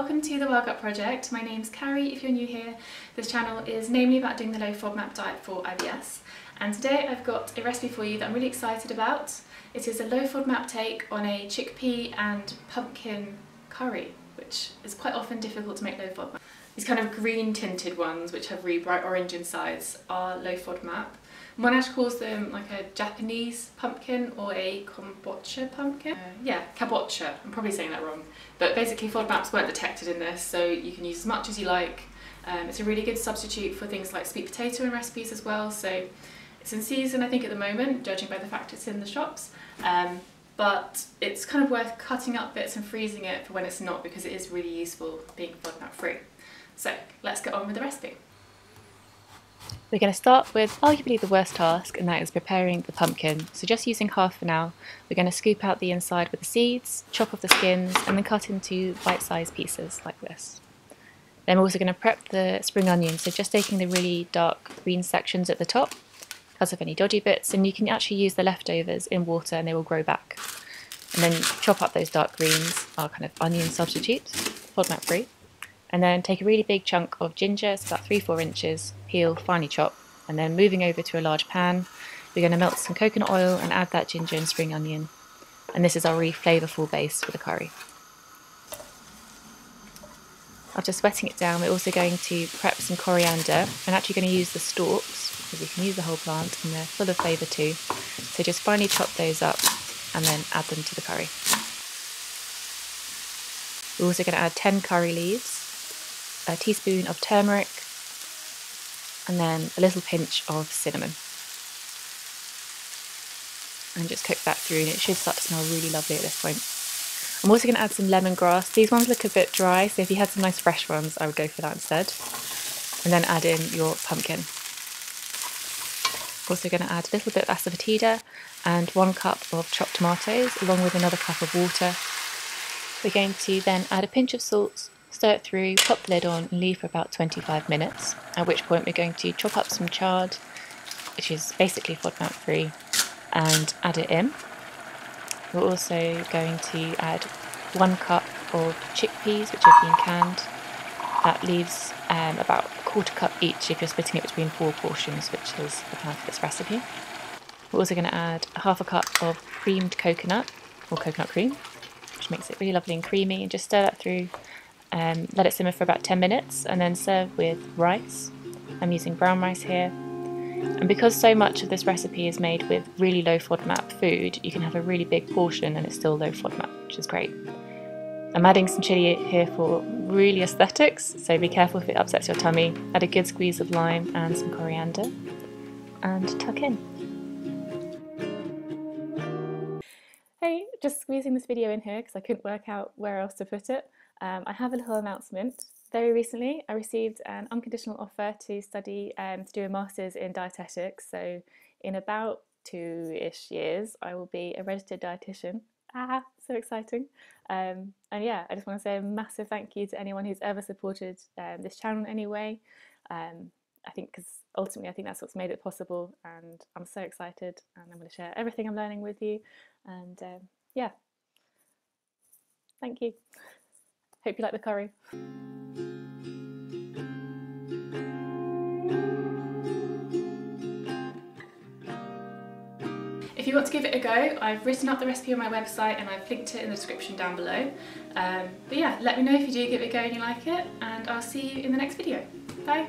welcome to the Wild Gut Project. My name's Carrie if you're new here. This channel is namely about doing the low FODMAP diet for IBS and today I've got a recipe for you that I'm really excited about. It is a low FODMAP take on a chickpea and pumpkin curry which is quite often difficult to make low FODMAP. These kind of green tinted ones which have really bright orange insides are low FODMAP Monash calls them like a Japanese pumpkin or a kombucha pumpkin. Uh, yeah, kabocha. I'm probably saying that wrong. But basically FODMAPs weren't detected in this, so you can use as much as you like. Um, it's a really good substitute for things like sweet potato in recipes as well. So it's in season, I think, at the moment, judging by the fact it's in the shops. Um, but it's kind of worth cutting up bits and freezing it for when it's not because it is really useful being FODMAP free. So let's get on with the recipe. We're going to start with arguably the worst task, and that is preparing the pumpkin. So just using half for now, we're going to scoop out the inside with the seeds, chop off the skins, and then cut into bite-sized pieces like this. Then we're also going to prep the spring onion, so just taking the really dark green sections at the top, cut off any dodgy bits, and you can actually use the leftovers in water and they will grow back. And then chop up those dark greens, our kind of onion substitutes, FODMAP free. And then take a really big chunk of ginger, it's about 3-4 inches, peel, finely chop. And then moving over to a large pan, we're going to melt some coconut oil and add that ginger and spring onion. And this is our really flavourful base for the curry. After sweating it down, we're also going to prep some coriander. I'm actually going to use the stalks because you can use the whole plant and they're full of flavour too. So just finely chop those up and then add them to the curry. We're also going to add 10 curry leaves a teaspoon of turmeric, and then a little pinch of cinnamon. And just cook that through, and it should start to smell really lovely at this point. I'm also going to add some lemongrass. These ones look a bit dry, so if you had some nice fresh ones, I would go for that instead. And then add in your pumpkin. Also going to add a little bit of asafoetida and one cup of chopped tomatoes, along with another cup of water. We're going to then add a pinch of salt, Stir it through, pop the lid on and leave for about 25 minutes, at which point we're going to chop up some chard, which is basically FODMAP free, and add it in. We're also going to add one cup of chickpeas which have been canned. That leaves um, about a quarter cup each if you're splitting it between four portions, which is the plan for this recipe. We're also going to add half a cup of creamed coconut, or coconut cream, which makes it really lovely and creamy, and just stir that through um, let it simmer for about 10 minutes and then serve with rice. I'm using brown rice here. And because so much of this recipe is made with really low FODMAP food, you can have a really big portion and it's still low FODMAP, which is great. I'm adding some chilli here for really aesthetics, so be careful if it upsets your tummy. Add a good squeeze of lime and some coriander, and tuck in. Hey, just squeezing this video in here because I couldn't work out where else to put it. Um, I have a little announcement. Very recently, I received an unconditional offer to study um, to do a master's in dietetics. So, in about two-ish years, I will be a registered dietitian. Ah, so exciting! Um, and yeah, I just want to say a massive thank you to anyone who's ever supported um, this channel in any way. Um, I think because ultimately, I think that's what's made it possible, and I'm so excited, and I'm going to share everything I'm learning with you. And um, yeah, thank you. Hope you like the curry. If you want to give it a go, I've written up the recipe on my website and I've linked it in the description down below. Um, but yeah, let me know if you do give it a go and you like it, and I'll see you in the next video. Bye!